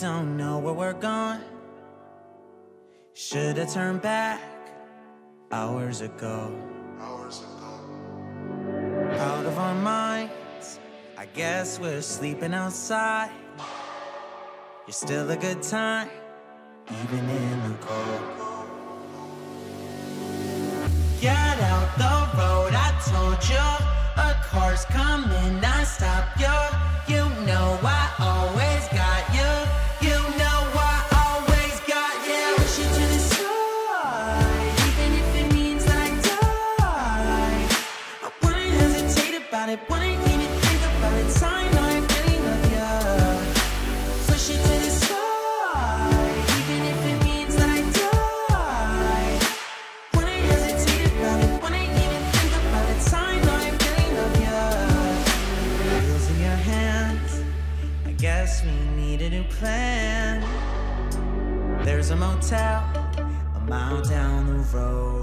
don't know where we're going. Should've turned back hours ago. Hours ago. Out of our minds, I guess we're sleeping outside. You're still a good time, even in the cold. Get out the road, I told you. A car's coming, I stop you. Wouldn't even think about it. Sign, I really love ya. Push it to the side, even if it means that I die. Hesitate about it, even think about I really love. Wheels in your hands, I guess we need a new plan. There's a motel a mile down the road.